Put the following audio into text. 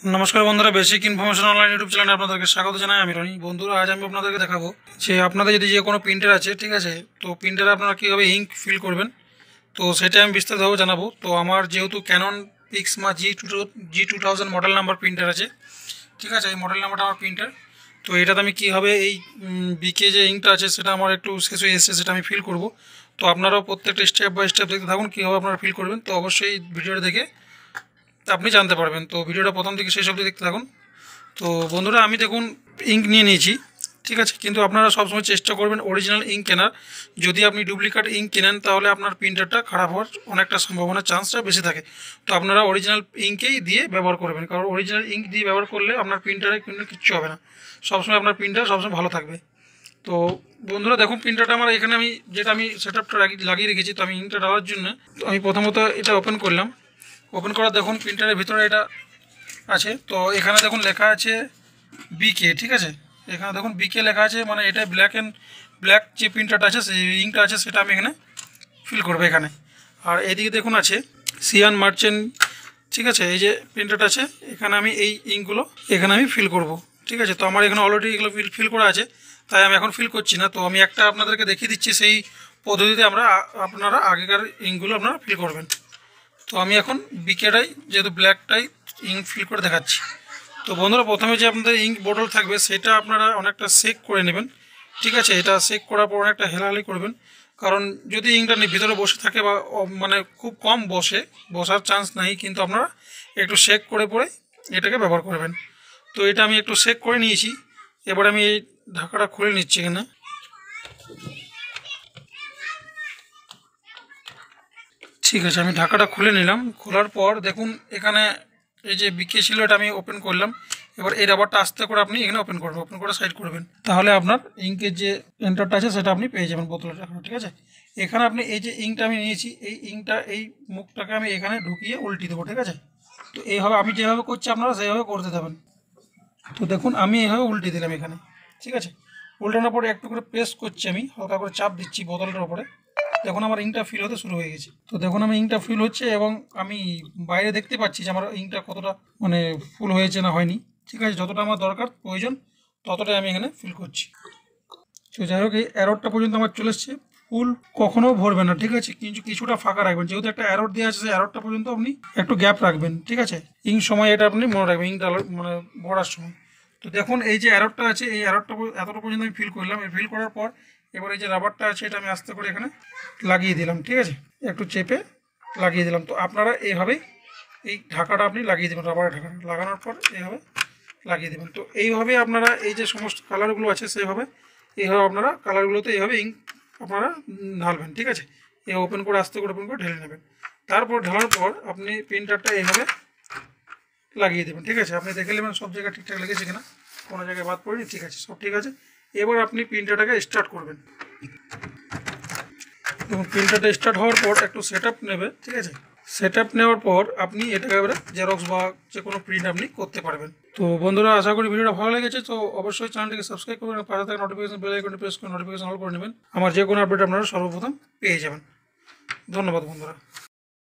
নমস্কার বন্ধুরা basic information online YouTube চ্যানেলে আপনাদেরকে স্বাগত জানাই। আমি রনি। বন্ধুরা, আজ আমি আপনাদেরকে দেখাবো যে আপনাদের যদি যে কোনো প্রিন্টার আছে, ঠিক আছে, তো প্রিন্টারে আপনারা কীভাবে ইঙ্ক ফিল করবেন? তো সেটা আমি বিস্তারিতভাবে জানাব। তো আমার যেহেতু Canon Pixma G two G two thousand model number printer আছে, ঠিক আছে, এই মডেল নাম্বারটা আমার প্রিন্টার তো এটাতে আমি কীভাবে এই বিকে যে ইঙ্কটা আছে, সেটা আমার একটু শেষ হয়ে এসেছে, সেটা আমি ফিল করব। তো আপনারাও প্রত্যেকটা স্টেপ বাই স্টেপ দেখতে থাকুন, কীভাবে আপনারা ফিল করবেন। তো অবশ্যই ভিডিওটা দেখে আপনি জানতে পারবেন। তো ভিডিওটা প্রথম থেকে শেষ অবধি দেখতে থাকুন। তো বন্ধুরা, আমি দেখুন ইঙ্ক নিয়ে নিয়েছি, ঠিক আছে? কিন্তু আপনারা সবসময় চেষ্টা করবেন অরিজিনাল ইঙ্ক কেনার। যদি আপনি ডুপ্লিকেট ইঙ্ক কেনেন, তাহলে আপনার প্রিন্টারটা খারাপ হওয়ার অনেকটা সম্ভাবনা চান্সটা বেশি থাকে। তো আপনারা অরিজিনাল ইঙ্কেই দিয়ে ব্যবহার করবেন। কারণ অরিজিনাল ইঙ্ক দিয়ে ব্যবহার করলে আপনার প্রিন্টারে কিন্তু কিচ্ছু হবে না। সবসময় আপনার প্রিন্টার সবসময় ভালো থাকবে। তো বন্ধুরা, দেখুন প্রিন্টারটা আমার এখানে আমি, যেটা আমি সেট আপটা লাগিয়ে রেখেছি, তো আমি ইঙ্কটা ডালার জন্য, তো আমি প্রথমত এটা ওপেন করলাম। ওপেন করা, দেখুন প্রিন্টারের ভিতরে এটা আছে। তো এখানে দেখুন লেখা আছে বিকে ঠিক আছে? এখানে দেখুন বিকে লেখা আছে মানে এটা ব্ল্যাক অ্যান্ড ব্ল্যাক যে প্রিন্টারটা আছে, সেই ইঙ্কটা আছে, সেটা আমি এখানে ফিল করব এখানে। আর এদিকে দেখুন আছে সিয়ান মার্চেন্ট ঠিক আছে? এই যে প্রিন্টারটা আছে, এখানে আমি এই ইঙ্কগুলো এখানে আমি ফিল করব, ঠিক আছে? তো আমার এখানে অলরেডি এগুলো ফিল ফিল করা আছে, তাই আমি এখন ফিল করছি না। তো আমি একটা আপনাদেরকে দেখিয়ে দিচ্ছি, সেই পদ্ধতিতে আমরা আপনারা আগেকার ইঙ্কগুলো আপনারা ফিল করবেন। তো আমি এখন বিকেটাই যেহেতু ব্ল্যাকটাই ইঙ্ক ফিল করে দেখাচ্ছি। তো বন্ধুরা, প্রথমে যে আপনাদের ইঙ্ক বোটল থাকবে, সেটা আপনারা অনেকটা সেক করে নেবেন। ঠিক আছে, এটা সেক করার পর অনেকটা হেলাহালি করবেন। কারণ যদি ইঙ্কটা ভিতরে বসে থাকে বা মানে খুব কম বসে, বসার চান্স নাই, কিন্তু আপনারা একটু সেক করে পরে এটাকে ব্যবহার করবেন। তো এটা আমি একটু সেক করে নিয়েছি। এবার আমি এই ঢাকাটা খুলে নিচ্ছি এখানে। ঠিক আছে, আমি ঢাকাটা খুলে নিলাম। খোলার পর দেখুন, এখানে এই যে বিকে এটা আমি ওপেন করলাম। এবার এই রাবারটা আস্তে করে আপনি এখানে ওপেন করবেন ওপেন করে সাইড করবেন। তাহলে আপনার ইঙ্কের যে এন্টারটা আছে, সেটা আপনি পেয়ে যাবেন বোতলের রাখা ঠিক আছে? এখানে আপনি এই যে ইঙ্কটা আমি নিয়েছি, এই ইঙ্কটা এই মুখটাকে আমি এখানে ঢুকিয়ে উল্টি দেবো, ঠিক আছে? তো এইভাবে, আমি যেভাবে করছি আপনারা সেইভাবে করতে দেবেন তো দেখুন, আমি এইভাবে উল্টে দিলাম এখানে, ঠিক আছে? উল্টানোর পরে একটু করে প্রেস করছি আমি, হালকা করে চাপ দিচ্ছি বোতলটার উপরে। দেখুন আমার ইঙ্কটা ফিল হতে শুরু হয়ে গেছে। তো দেখুন আমি ইঙ্কটা ফিল হচ্ছে এবং আমি বাইরে দেখতে পাচ্ছি যে আমার ইঙ্কটা কতটা মানে ফুল হয়েছে না হয়নি। ঠিক আছে, যতটা আমার দরকার, প্রয়োজন, ততটাই আমি এখানে ফিল করছি। তো যাই হোক, এই অ্যারোডটা পর্যন্ত আমার চলে এসছে। ফুল কখনো ভরবে না, ঠিক আছে? কিন্তু কিছুটা ফাঁকা রাখবেন। যেহেতু একটা অ্যারোড দেওয়া আছে, সেই অ্যারোডটা পর্যন্ত আপনি একটু গ্যাপ রাখবেন, ঠিক আছে? ইং সময় এটা আপনি মনে রাখবেন ইঙ্কটা মানে ভরার সময়। তো দেখুন, এই যে অ্যারোডটা আছে, এই অ্যারোডটা এতটা পর্যন্ত আমি ফিল করলাম। ফিল করার পর এবার এই যে রাবারটা আছে, এটা আমি আস্তে করে এখানে লাগিয়ে দিলাম, ঠিক আছে? একটু চেপে লাগিয়ে দিলাম। তো আপনারা এইভাবেই এই ঢাকাটা আপনি লাগিয়ে দেবেন রাবারের ঢাকাটা লাগানোর পর এইভাবে লাগিয়ে দেবেন। তো এইভাবে আপনারা এই যে সমস্ত কালারগুলো আছে, সেইভাবে এইভাবে আপনারা কালারগুলোতে এইভাবে ইঙ্ক আপনারা ঢালবেন, ঠিক আছে? এ ওপেন করে, আস্তে করে ওপেন করে ঢেলে নেবেন। তারপর ঢালার পর আপনি প্রিন্টারটা এইভাবে লাগিয়ে দেবেন, ঠিক আছে? আপনি দেখে নেবেন সব জায়গায় ঠিকঠাক লেগেছে কিনা, কোনো জায়গায় বাদ পড়েনি, ঠিক আছে, সব ঠিক আছে। এবার আপনি প্রিন্টারটাকে স্টার্ট করবেন। এবং প্রিন্টারটা স্টার্ট হওয়ার পর একটু সেট নেবে, ঠিক আছে? সেট নেওয়ার পর আপনি এটাকে এবারে জেরক্স বা যে কোনো প্রিন্ট আপনি করতে পারবেন। তো বন্ধুরা, আশা করি ভিডিওটা ভালো লেগেছে, তো অবশ্যই চ্যানেলটিকে সাবস্ক্রাইব করবেন পাশে থাকা নোটিফিকেশন বেল আইকনটি প্রেস করে নোটিফিকেশন অল করে নেবেন। আমার যে কোনো আপডেট আপনারা সর্বপ্রথম পেয়ে যাবেন। ধন্যবাদ বন্ধুরা।